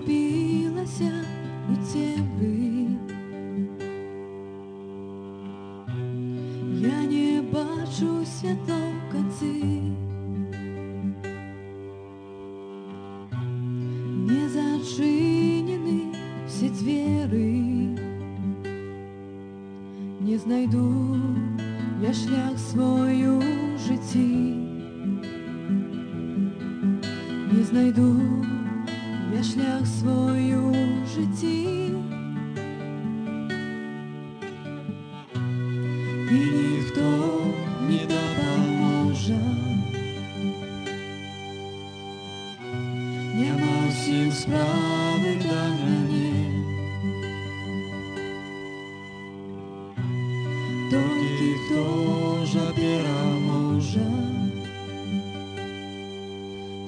Я згубилася у темряві. Я не бачу святла в конці. Не зачинены все двери. Не знайду я шлях свой у житті. Не знайду я шлях свой у житті. І ніхто не допоможе. Нема всім справи до мене. Тільки хто ж переможе.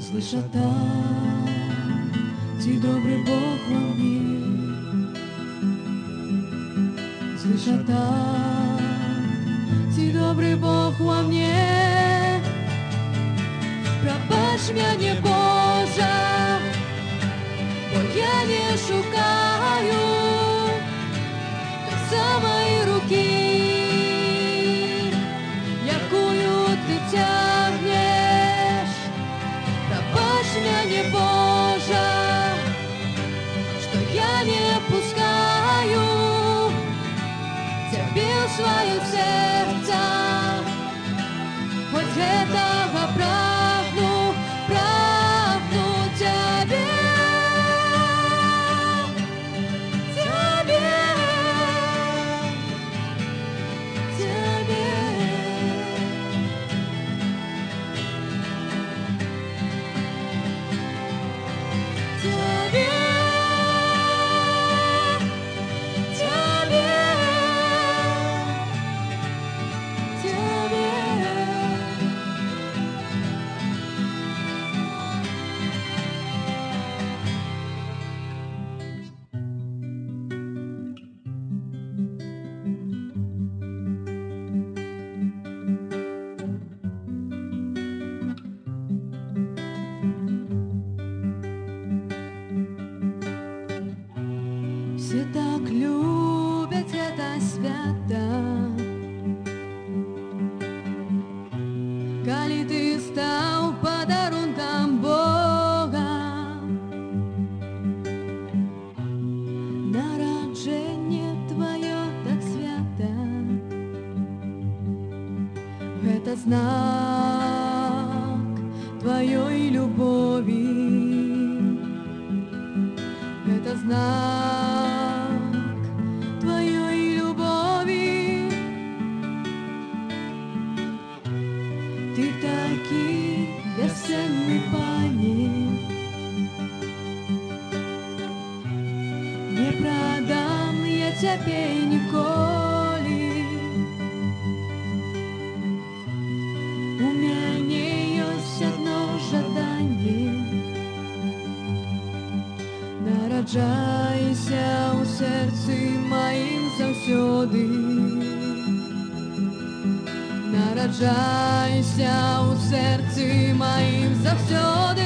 Слыша там, ті добрий Бог во мне. Слыша там, ті добрий Бог во мне. Пробач мене, Боже, бо я не шукаю let the Все так любят это свято Калі ты стаў падарункам Бога Нараджэнне тваё так свята Гэта знак тваёй любові это знак Ты таки бесценный пани, не продам я тебе ніколи. У мяне ёсць одно жаданне Нараджайся у серцы маім заўсёды Нараджайся у серцы маім заўсёды